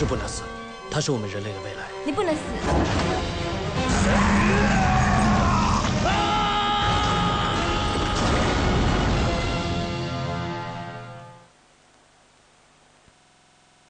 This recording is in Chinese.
是不能死他是我们人类的未来。你不能死。